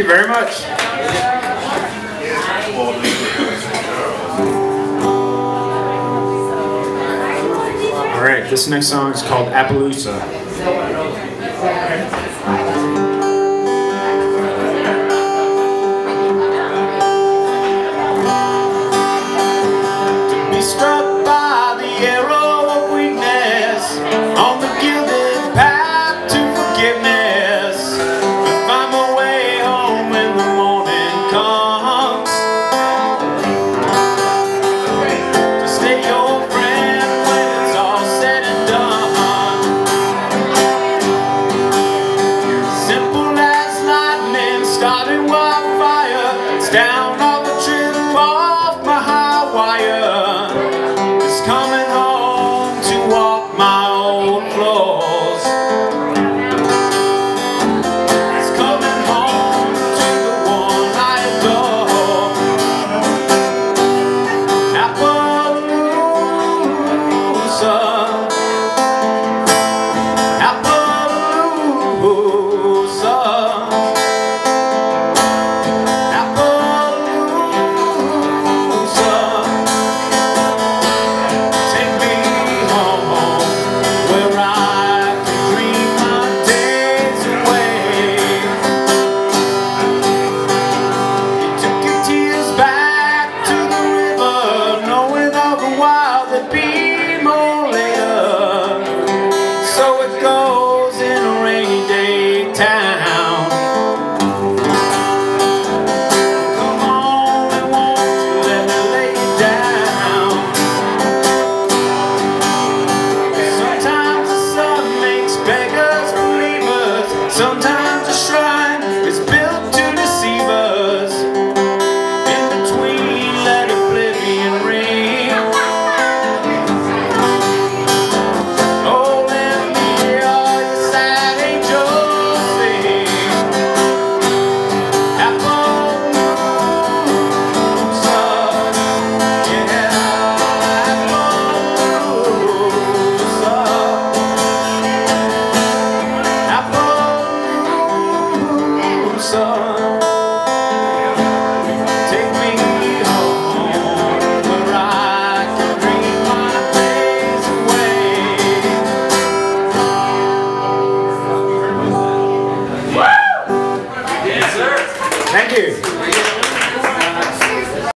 you very much. All right, this next song is called Appaloosa. my